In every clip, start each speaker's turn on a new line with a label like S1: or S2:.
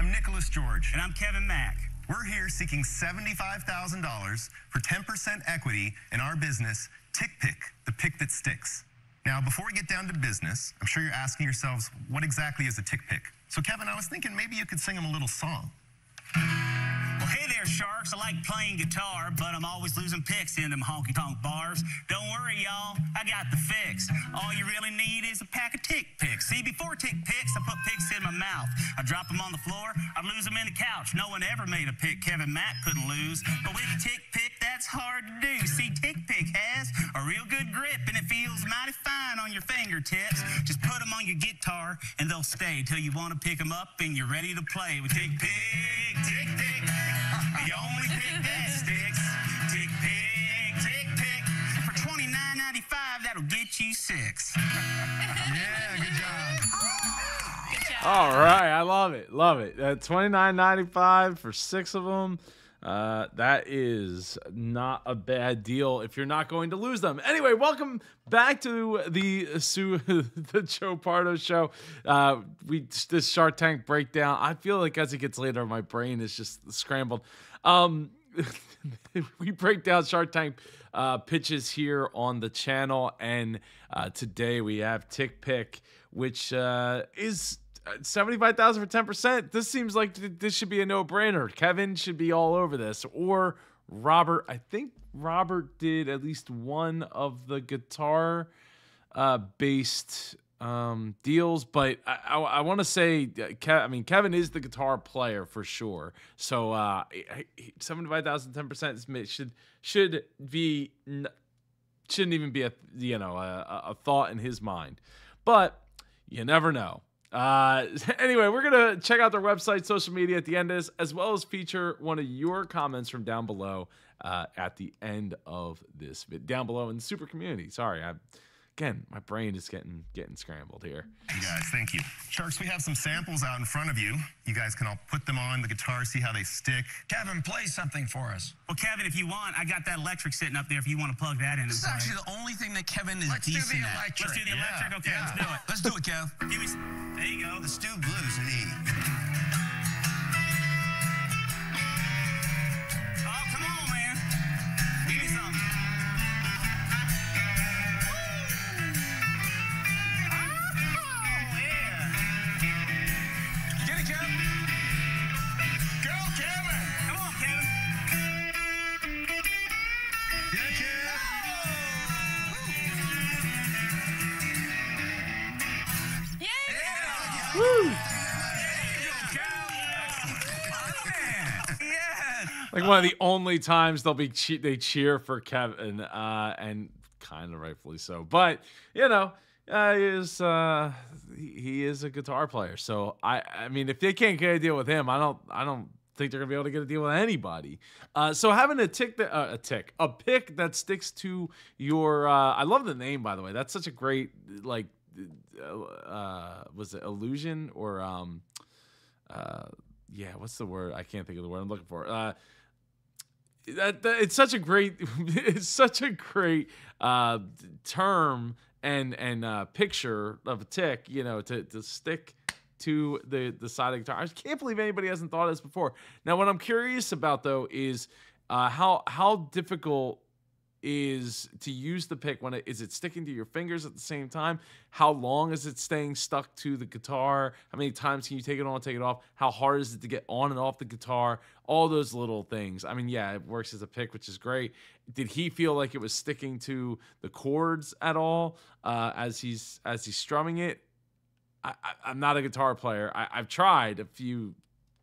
S1: I'm Nicholas George.
S2: And I'm Kevin Mack.
S1: We're here seeking $75,000 for 10% equity in our business, Tik Pik, the pick that sticks. Now, before we get down to business, I'm sure you're asking yourselves, what exactly is a Tik Pik? So, Kevin, I was thinking maybe you could sing them a little song.
S2: Well, hey there, Sharks. I like playing guitar, but I'm always losing picks in them honky tonk bars. Don't worry, y'all. I got the fix. All you really need is a pack of tick picks. See, before tick picks, I put picks in my mouth. I drop them on the floor. I lose them in the couch. No one ever made a pick Kevin Mack couldn't lose. But with Tik Pik, that's hard to do. See, Tik Pik has a real good grip, and it feels mighty fine on your fingertips. Just put them on your guitar, and they'll stay till you want to pick them up and you're ready to play with Tik Pik, Tik Pik. The only pick that sticks. Tik Pik, Tik Pik. For twenty nine ninety five, that'll get you six.
S1: Yeah, good job.
S3: All right, I love it, love it. Uh, Twenty nine ninety five for six of them. Uh, that is not a bad deal if you're not going to lose them. Anyway, welcome back to the Sue, the Joe Pardo show. Uh, we this Shark Tank breakdown. I feel like as it gets later, my brain is just scrambled. Um, we break down Shark Tank uh, pitches here on the channel, and uh, today we have Tik Pik, which uh, is seventy-five thousand for ten percent. This seems like th- this should be a no-brainer. Kevin should be all over this, or Robert. I think Robert did at least one of the guitar uh, based um, deals, but I, I, I want to say, uh, Ke- I mean, Kevin is the guitar player for sure. So uh, seventy-five thousand, ten percent should should be shouldn't even be a you know a, a thought in his mind, but you never know. Uh, anyway, we're gonna check out their website, social media at the end of this, as well as feature one of your comments from down below uh, at the end of this vid- down below in the super community. Sorry, I again my brain is getting getting scrambled here.
S1: You guys, thank you. Sharks, we have some samples out in front of you. You guys can all put them on the guitar, see how they stick.
S4: Kevin, play something for us.
S2: Well, Kevin, if you want, I got that electric sitting up there. If you want to plug that in,
S5: This is
S2: play.
S5: actually the only thing that Kevin is
S4: Let's do
S5: decent
S4: the
S5: at.
S4: electric.
S2: let's do the electric. Okay,
S1: yeah.
S2: let's do it.
S5: Let's do it, Kev.
S2: There you go.
S5: Let's do blues and E.
S3: Like one of the only times they'll be che- they cheer for Kevin, uh, and kind of rightfully so. But you know, uh, he is uh, he, is a guitar player. So I I mean, if they can't get a deal with him, I don't I don't think they're gonna be able to get a deal with anybody. Uh, so having a tick that uh, a tick a pick that sticks to your uh, I love the name by the way. That's such a great like uh, was it illusion or um uh yeah what's the word I can't think of the word I'm looking for uh that, that it's such a great it's such a great uh term and and uh picture of a tick you know to to stick to the the side of the guitar. I can't believe anybody hasn't thought of this before. Now what I'm curious about though is uh how how difficult is to use the pick when it is it sticking to your fingers at the same time? How long is it staying stuck to the guitar? How many times can you take it on take it off? How hard is it to get on and off the guitar? All those little things. I mean yeah it works as a pick which is great. Did he feel like it was sticking to the chords at all uh, as he's as he's strumming it? I, i'm not a guitar player. I, i've tried a few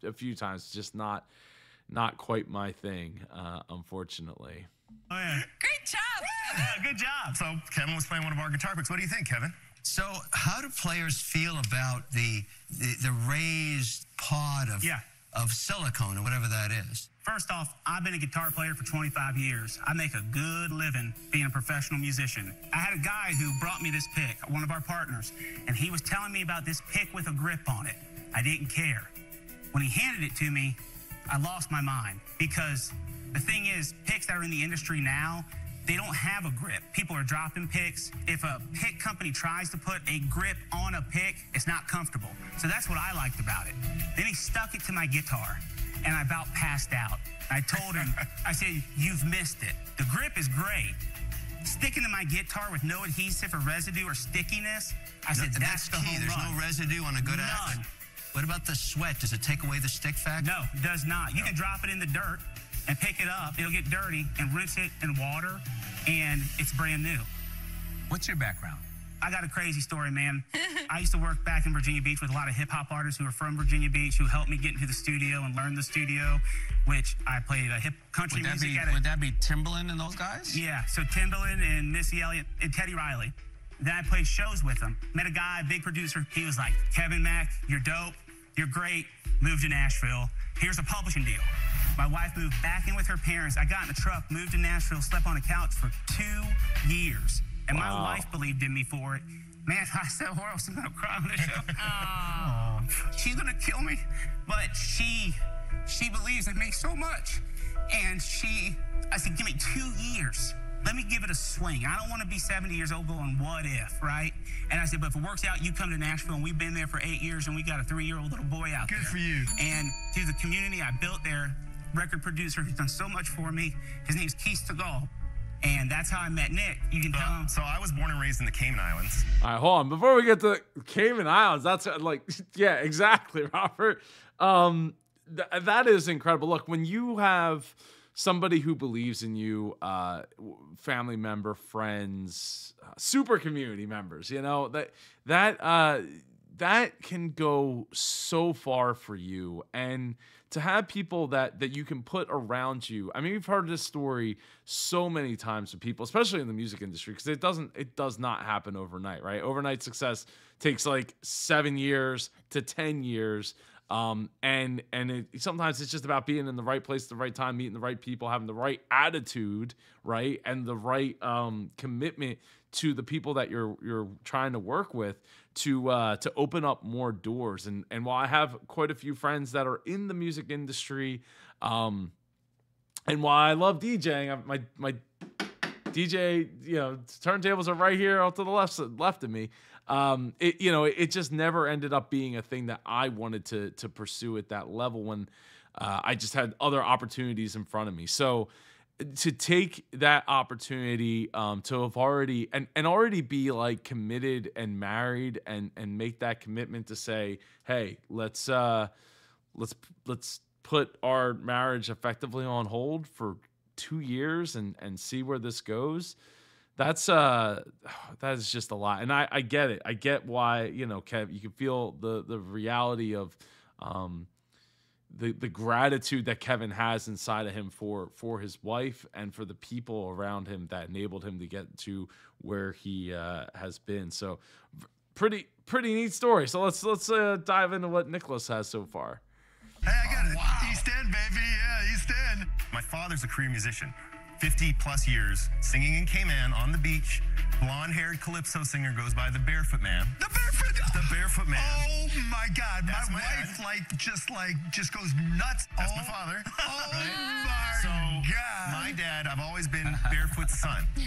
S3: a few times just not not quite my thing uh, unfortunately
S2: Oh, yeah.
S6: Great job.
S2: Yeah, good job.
S1: So Kevin was playing one of our guitar picks. What do you think, Kevin?
S4: So, how do players feel about the the, the raised pod of
S2: Yeah.
S4: of silicone or whatever that is?
S2: First off, I've been a guitar player for 25 years. I make a good living being a professional musician. I had a guy who brought me this pick, one of our partners, and he was telling me about this pick with a grip on it. I didn't care. When he handed it to me, I lost my mind because the thing is, picks that are in the industry now, they don't have a grip. People are dropping picks. If a pick company tries to put a grip on a pick, it's not comfortable. So that's what I liked about it. Then he stuck it to my guitar, and I about passed out. I told him, I said, "You've missed it. The grip is great. Sticking to my guitar with no adhesive or residue or stickiness, I said
S4: No,
S2: that's, the
S4: key. There's
S2: run."
S4: no residue on a good
S2: None.
S4: action. What about the sweat? Does it take away the stick factor?
S2: No, it does not. You can drop it in the dirt and pick it up. It'll get dirty and rinse it in water, and it's brand new.
S5: What's your background?
S2: I got a crazy story, man. I used to work back in Virginia Beach with a lot of hip hop artists who are from Virginia Beach who helped me get into the studio and learn the studio, which I played a hip country
S5: Would
S2: music
S5: be
S2: at. a-
S5: would that be Timbaland and those guys?
S2: yeah, so Timbaland and Missy Elliott and Teddy Riley. Then I played shows with them. Met a guy, big producer. He was like, Kevin Mack, you're dope. You're great. Moved to Nashville. Here's a publishing deal. My wife moved back in with her parents. I got in the truck, moved to Nashville, slept on a couch for two years. And my wife believed in me for it. Man, I said, or else I'm gonna cry on the show. she's gonna kill me. But she, she believes in me so much. And she, I said, give me two years. Let me give it a swing. I don't want to be 70 years old going, what if, right? And I said, but if it works out, you come to Nashville, and we've been there for eight years, and we got a three-year-old little boy out there.
S6: Good for you.
S2: And through the community I built there, record producer who's done so much for me. His name's Keith Stegall. And that's how I met Nick. You can tell him.
S1: So I was born and raised in the Cayman Islands.
S3: All right, hold on. Before we get to Cayman Islands, that's uh, like, yeah, exactly, Robert. Um, th- that is incredible. Look, when you have somebody who believes in you, uh, family member, friends, uh, super community members, you know that that uh, that can go so far for you, and to have people that that you can put around you. I mean, we've heard this story so many times with people, especially in the music industry, because it doesn't it does not happen overnight, right? Overnight success takes like seven years to ten years. Um, and and it, sometimes it's just about being in the right place at the right time, meeting the right people, having the right attitude, right, and the right um, commitment to the people that you're you're trying to work with to uh, to open up more doors. And and while I have quite a few friends that are in the music industry, um, and while I love DJing, I, my my DJ, you know, turntables are right here out to the left left of me. Um, it you know, it, it just never ended up being a thing that I wanted to to pursue at that level when uh, I just had other opportunities in front of me. So to take that opportunity um, to have already and, and already be like committed and married and and make that commitment to say, hey, let's uh let's let's put our marriage effectively on hold for two years and and see where this goes. That's uh that is just a lot and i i get it. I get why you know kev you can feel the the reality of um the the gratitude that kevin has inside of him for for his wife and for the people around him that enabled him to get to where he uh has been so pretty pretty neat story so let's let's uh, dive into what nicholas has so far
S6: Hey, I got it. East End, baby. Yeah, East End.
S1: My father's a career musician, 50 plus years, singing in Cayman on the beach. Blonde haired calypso singer goes by the Barefoot Man.
S6: The barefoot.
S1: The Barefoot Man.
S6: Oh my God!
S1: That's
S6: my
S1: my
S6: wife
S1: dad.
S6: like just like just goes nuts.
S1: That's
S6: oh,
S1: my father.
S6: Oh
S1: right?
S6: my
S1: So,
S6: God!
S1: my dad, I've always been Barefoot's son.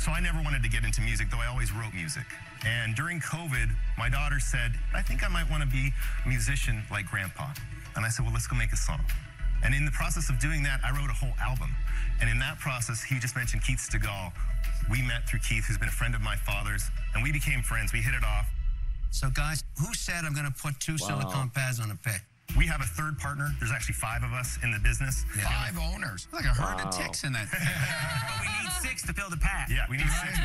S1: So, I never wanted to get into music, though I always wrote music. And during COVID, my daughter said, I think I might want to be a musician like grandpa. And I said, Well, let's go make a song. And in the process of doing that, I wrote a whole album. And in that process, he just mentioned Keith Stegall. We met through Keith, who's been a friend of my father's, and we became friends. We hit it off.
S4: So, guys, who said I'm going to put two silicone pads on a pick?
S1: We have a third partner. There's actually five of us in the business.
S5: Five owners. Like a herd
S3: Wow.
S5: of ticks in that.
S2: But we need six to fill the pack.
S1: Yeah, we need six.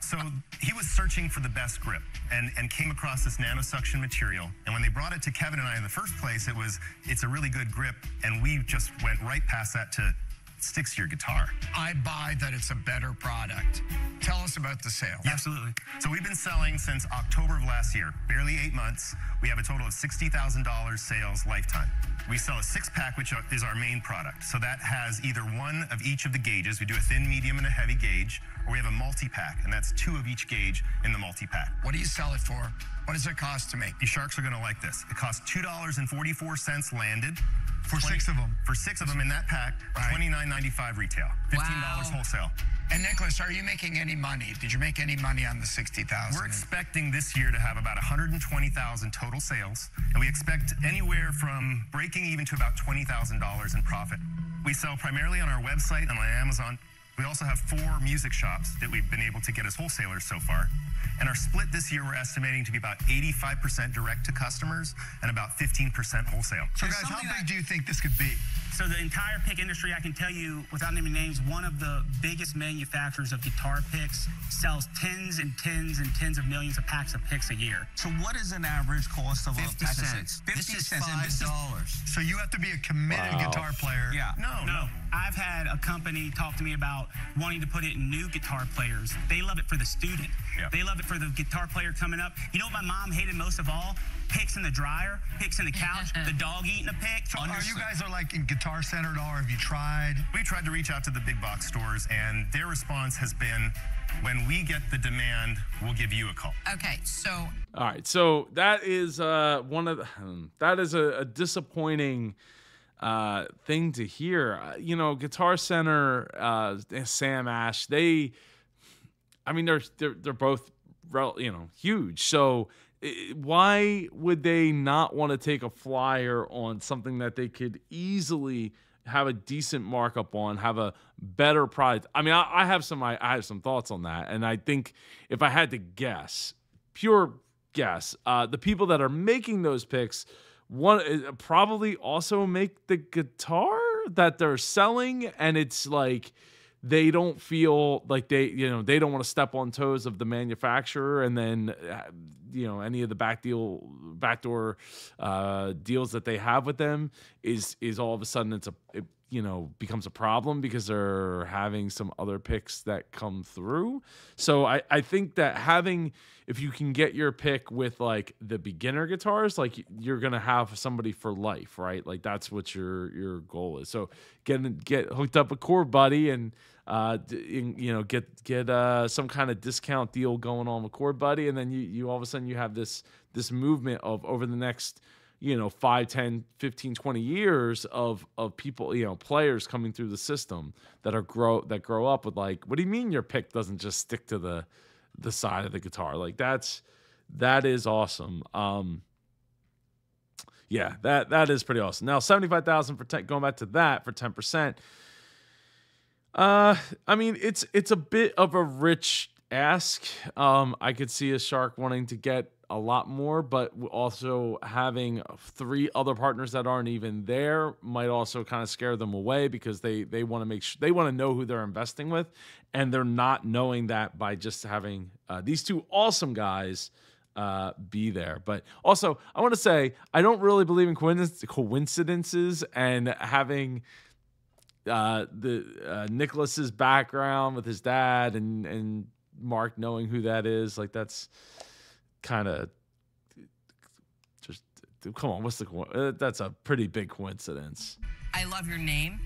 S1: so he was searching for the best grip and, and came across this nanosuction material. And when they brought it to Kevin and I in the first place, it was it's a really good grip. And we just went right past that to sticks to your guitar.
S6: I buy that it's a better product. Tell us about the sale.
S2: Absolutely.
S1: So we've been selling since October of last year, barely eight months. We have a total of $60,000 sales lifetime. We sell a six pack, which is our main product. So that has either one of each of the gauges. We do a thin, medium, and a heavy gauge, or we have a multi pack, and that's two of each gauge in the multi pack.
S6: What do you sell it for? What does it cost to make?
S1: You sharks are gonna like this. It costs two dollars and forty-four cents landed.
S6: For six of them.
S1: For six of them in that pack,
S6: Right.
S1: twenty-nine ninety-five retail, fifteen dollars
S5: Wow.
S1: wholesale.
S6: And Nicholas, are you making any money? Did you make any money on the 60,000?
S1: We're expecting this year to have about 120,000 total sales, and we expect anywhere from breaking even to about $20,000 in profit. We sell primarily on our website and on Amazon. We also have four music shops that we've been able to get as wholesalers so far. And our split this year, we're estimating to be about 85% direct to customers and about 15% wholesale.
S7: So, guys, how big do you think this could be?
S2: So the entire pick industry, I can tell you without naming names, one of the biggest manufacturers of guitar picks sells tens and tens and tens of millions of packs of picks a year.
S5: So what is an average cost of
S4: 50
S5: a pack of
S4: cents.
S5: six?
S4: This
S5: cents. and this is-
S4: $5.
S7: So you have to be a committed
S3: Wow.
S7: guitar player.
S5: Yeah.
S1: No,
S2: No, I've had a company talk to me about wanting to put it in new guitar players. They love it for the student.
S1: Yeah.
S2: They love it for the guitar player coming up. You know what my mom hated most of all? Picks in the dryer, picks in the couch, the dog eating a pick.
S7: So are you guys are like in Guitar Center at all? Or have you tried?
S1: We tried to reach out to the big box stores, and their response has been when we get the demand, we'll give you a call.
S8: Okay, so
S3: All right, so that is uh, one of the, hmm, that is a, a disappointing uh, thing to hear. Uh, you know, Guitar Center, uh, Sam Ash, they, I mean, they're they're they're both, you know, huge. So why would they not want to take a flyer on something that they could easily have a decent markup on, have a better product? I mean, I, I have some I, I have some thoughts on that, and I think if I had to guess, pure guess, uh, the people that are making those picks one uh, probably also make the guitar that they're selling, and it's like they don't feel like they you know they don't want to step on toes of the manufacturer and then uh, you know any of the back deal backdoor uh deals that they have with them is is all of a sudden it's a it, you know becomes a problem because they're having some other picks that come through. So i i think that having if you can get your pick with like the beginner guitars like you're gonna have somebody for life right? Like that's what your your goal is. So get get hooked up with ChordBuddy and uh you know get get uh some kind of discount deal going on with ChordBuddy. And then you you all of a sudden you have this this movement of over the next you know 5 10 15 20 years of of people you know players coming through the system that are grow that grow up with like what do you mean your pick doesn't just stick to the the side of the guitar? Like that's that is awesome. Um yeah that that is pretty awesome. Now 75000 for 10 going back to that for 10% uh i mean it's it's a bit of a rich ask. Um i could see a shark wanting to get a lot more but also having three other partners that aren't even there might also kind of scare them away because they they want to make sure they want to know who they're investing with and they're not knowing that by just having uh, these two awesome guys uh, be there. But also, I want to say I don't really believe in coincidences and having uh, the uh, Nicholas's background with his dad and and Mark knowing who that is. Like that's kind of just come on. What's the co- uh, that's a pretty big coincidence.
S8: I love your name,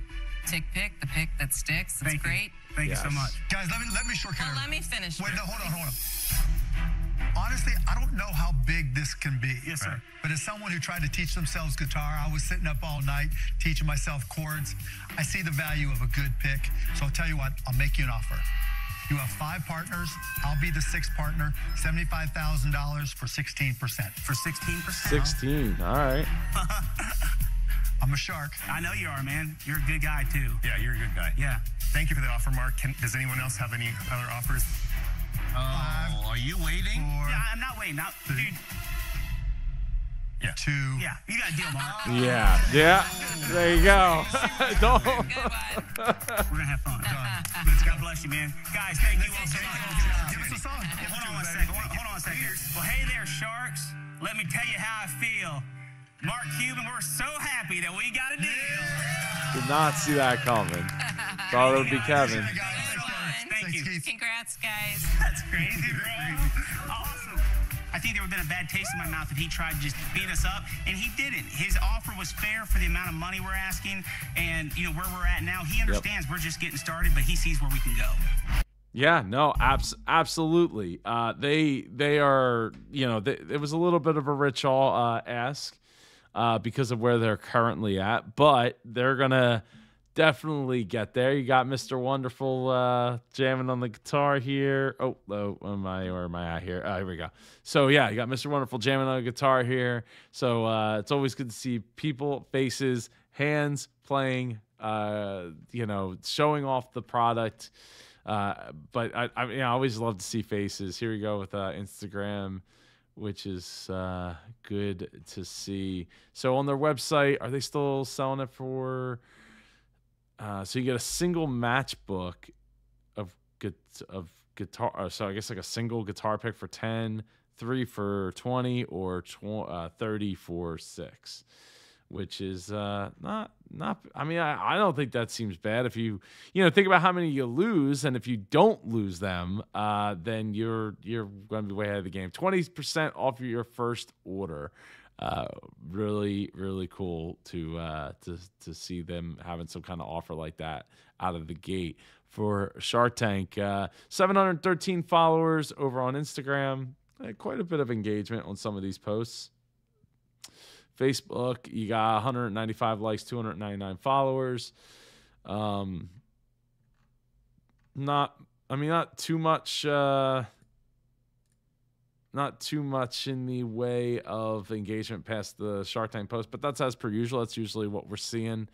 S8: Tik Pik, the pick that sticks. It's
S2: Thank you.
S8: great.
S2: Thank you so much.
S7: Guys, let me let me shortcut
S8: Well, let me finish.
S7: Wait, no, hold on, hold on. Honestly, I don't know how big this can be.
S2: Yes, sir.
S7: But as someone who tried to teach themselves guitar, I was sitting up all night teaching myself chords. I see the value of a good pick. So I'll tell you what, I'll make you an offer. You have five partners. I'll be the sixth partner. $75,000 for 16%.
S2: For 16%?
S3: 16. All right.
S7: I'm a shark.
S2: I know you are, man. You're a good guy, too.
S1: Yeah, you're a good guy.
S2: Yeah.
S1: Thank you for the offer, Mark. Can, does anyone else have any other offers?
S5: Oh, are you waiting?
S7: Four,
S2: Yeah, I'm not waiting. Not, dude.
S7: Two.
S2: Yeah, you got a deal, Mark.
S3: Yeah. Yeah. There you go. don't.
S8: Good one.
S2: We're gonna have fun. God bless you, man. Guys, thank you all so much.
S7: Give us a song.
S2: Hold on one second. Hold, hold on one second. Well, hey there, sharks. Let me tell you how I feel. Mark Cuban, we're so happy that we got a deal.
S3: Did not see that coming. Thought it would be Kevin.
S7: Hey, guys, take care.
S2: Thank
S7: Thanks,
S2: you.
S7: Keith.
S8: Congrats, guys.
S2: That's crazy, bro. Awesome. I think there would have been a bad taste in my mouth if he tried to just beat us up, and he didn't. His offer was fair for the amount of money we're asking, and you know where we're at now. He understands we're just getting started, but he sees where we can go.
S3: Yeah, no, abs- absolutely. Uh, they they are, you know, they, it was a little bit of a rich all uh, ask uh, because of where they're currently at, but they're gonna definitely get there. You got Mr. Wonderful uh, jamming on the guitar here. Oh, oh, am I or am I at here? Oh, here we go. So yeah, you got Mr. Wonderful jamming on the guitar here. So uh, it's always good to see people, faces, hands playing. Uh, you know, showing off the product. Uh, but I, I, mean, I always love to see faces. Here we go with uh, Instagram which is uh, good to see. So on their website, are they still selling it for? Uh, so you get a single matchbook of of guitar. Uh, so I guess like a single guitar pick for 10, three for 20, or uh, 30 for six which is uh, not not. I mean, I, I don't think that seems bad. If you you know think about how many you lose, and if you don't lose them, uh, then you're you're going to be way ahead of the game. Twenty percent off your first order. Uh, really, really cool to uh, to to see them having some kind of offer like that out of the gate for Shark Tank. Uh, 713 followers over on Instagram. Uh, quite a bit of engagement on some of these posts. Facebook, you got 195 likes, 299 followers. Um, not, I mean, not too much. Uh, not too much in the way of engagement past the Shark Tank post, but that's as per usual. That's usually what we're seeing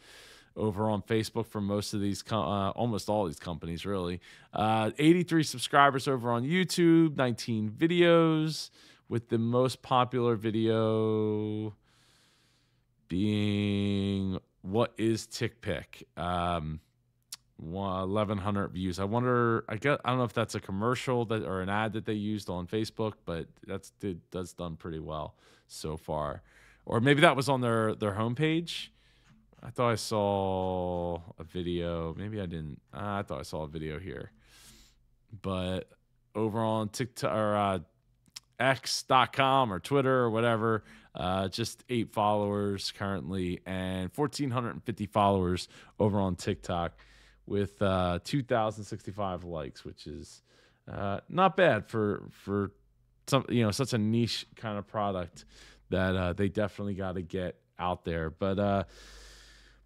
S3: over on Facebook for most of these, uh, almost all these companies, really. Uh, 83 subscribers over on YouTube, 19 videos, with the most popular video being what is TikPik? Um, 1100 views. I wonder. I get. I don't know if that's a commercial that or an ad that they used on Facebook, but that's did, that's done pretty well so far. Or maybe that was on their their homepage. I thought I saw a video. Maybe I didn't. Uh, I thought I saw a video here, but over on TikTok or uh, X.com or Twitter or whatever, uh, just eight followers currently, and 1,450 followers over on TikTok with uh, 2,065 likes, which is uh, not bad for for some you know such a niche kind of product that uh, they definitely got to get out there. But uh,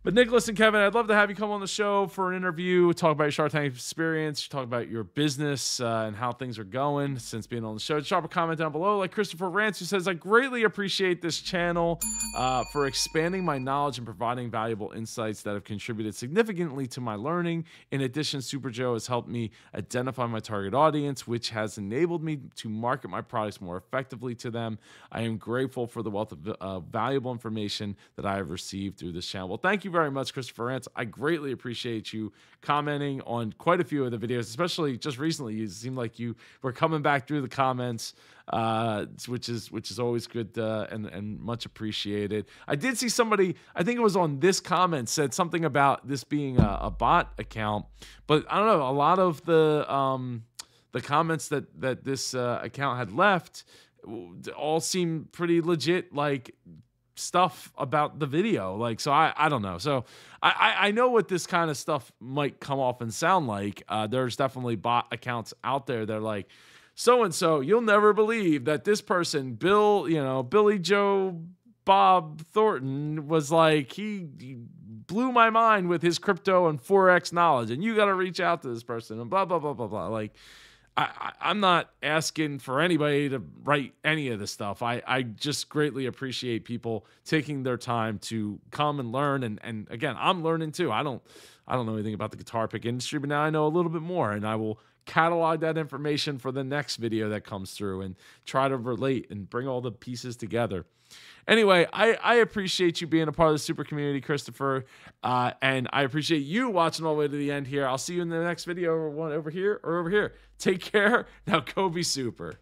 S3: but Nicholas and Kevin, I'd love to have you come on the show for an interview, talk about your Shark Tank experience, talk about your business uh, and how things are going since being on the show. Drop a comment down below, like Christopher Rance, who says, I greatly appreciate this channel uh, for expanding my knowledge and providing valuable insights that have contributed significantly to my learning. In addition, Super Joe has helped me identify my target audience, which has enabled me to market my products more effectively to them. I am grateful for the wealth of uh, valuable information that I have received through this channel. Well, thank you you very much, Christopher Rance. I greatly appreciate you commenting on quite a few of the videos, especially just recently. You seem like you were coming back through the comments, uh, which is which is always good uh, and and much appreciated. I did see somebody, I think it was on this comment, said something about this being a, a bot account, but I don't know. A lot of the um, the comments that that this uh, account had left all seem pretty legit like stuff about the video. Like, so I, I don't know. So I, I know what this kind of stuff might come off and sound like. Uh, there's definitely bot accounts out there that are like, so and so, you'll never believe that this person, Bill, you know, Billy Joe Bob Thornton, was like, he, he blew my mind with his crypto and Forex knowledge. And you got to reach out to this person and blah, blah, blah, blah, blah. Like, I, am not asking for anybody to write any of this stuff. I, I just greatly appreciate people taking their time to come and learn. And, and again, I'm learning too. I don't I don't know anything about the guitar pick industry, but now I know a little bit more, and I will catalog that information for the next video that comes through and try to relate and bring all the pieces together. Anyway, I, I appreciate you being a part of the super community, Christopher. Uh, and I appreciate you watching all the way to the end here. I'll see you in the next video, or one over here or over here. Take care. Now go be super.